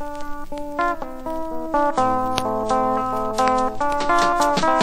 Thank you.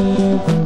Thank you.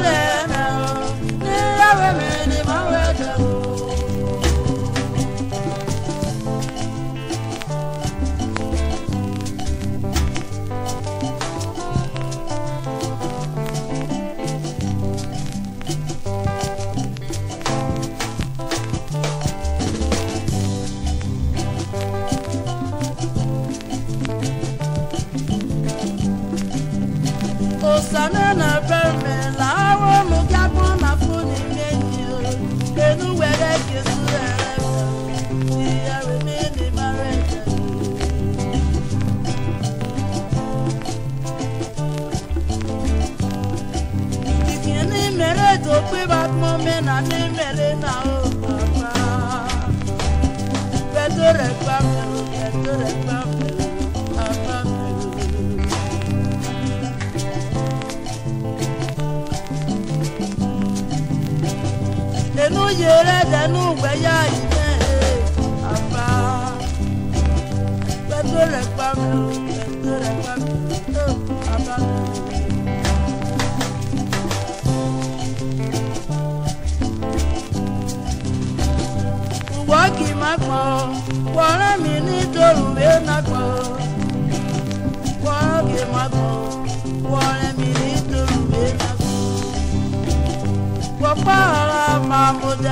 love. lẹ́nu ìgbẹ́yà ìyẹn eh, àbá pẹ̀tọ́ rẹ̀ pa mi o pẹ̀tọ́ rẹ̀ pa mi o eh, àbá mi. wọ́n kì í má pọ̀ wọ́n rán mi nítorí wé má pọ̀ wọ́n kì í má pọ̀ wọ́n rán mi nítorí wé má pọ̀ wọ́n pààrà máa mo dá.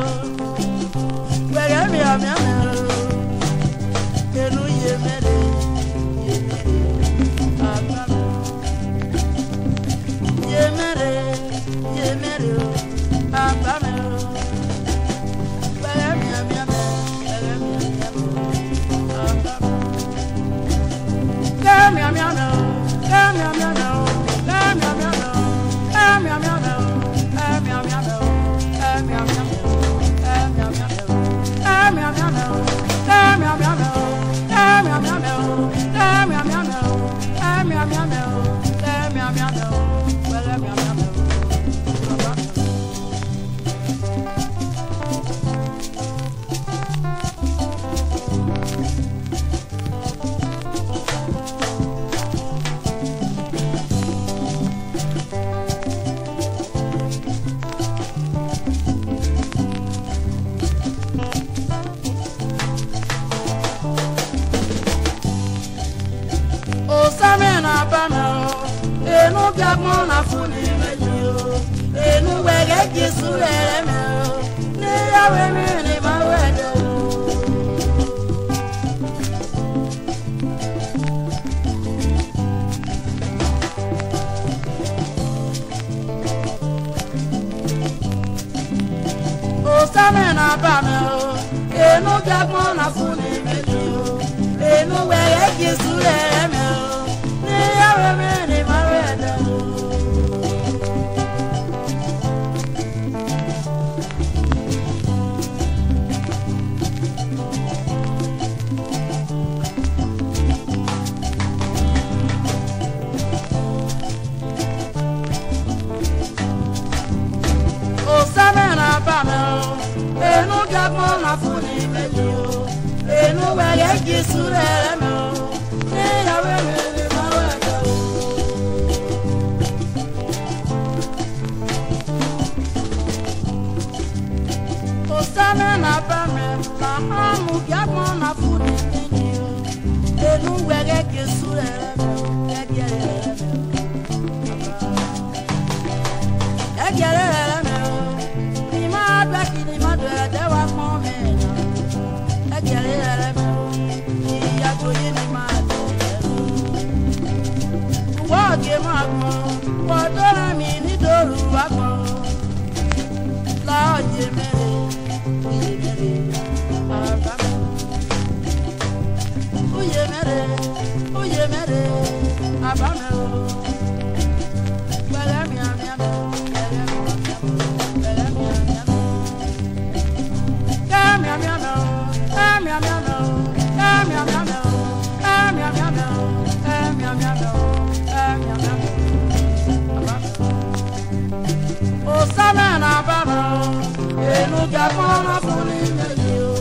ọjà fọ́nrán fún ní méjì o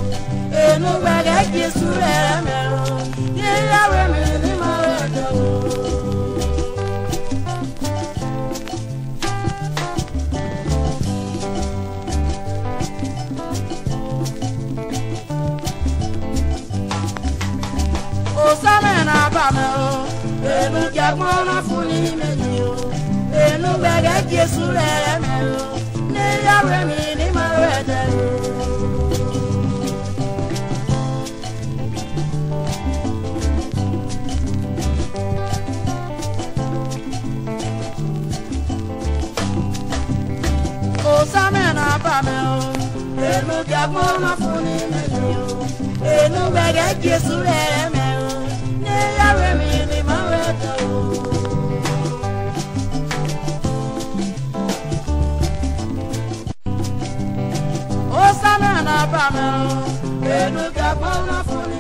ènú gbẹ̀gẹ́ kì í súrẹ̀ rẹ̀ mẹ́rọ yíyáwó mi ní mọ́ ẹ̀jọ̀ o. òsánmẹ̀ náà bà mẹ́ o ènú jẹ́ fọ́nrán fún ní méjì o ènú gbẹ̀gẹ́ kì í súrẹ̀ rẹ̀ yíyáwó mi rẹ̀dẹ̀. kò sámẹ̀ náà o èlò jagbọ́n máa fún ní mẹ́lẹ́ o èlò gbẹ̀gẹ́ jésù rẹ̀ mẹ́. bàmẹ́rún ẹnu kẹ́kọ̀ọ́ náà fún mi.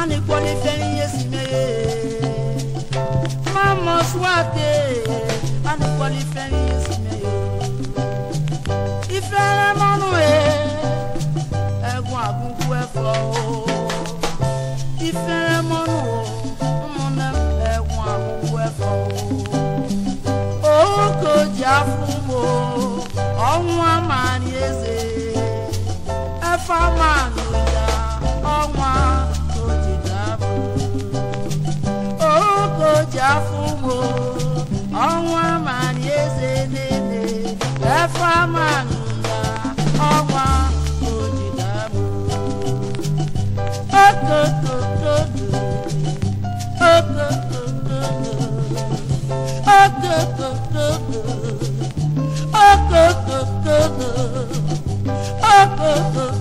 ani kɔni fɛn ye sinɛ ye mama suwate ani kɔni fɛn ye sinɛ ye ifɛrɛ manu ye ɛgun agungu ɛfɔ o ifɛrɛ manu o mɔnɛ ɛgun agungu ɛfɔ o o ko ja mo ɔhun amani eze ɛfɔ amani. oh, oh, oh, nene efe amanụla ọnwa odidabụ okokotodo okokotodo okokotodo okokotodo okokotodo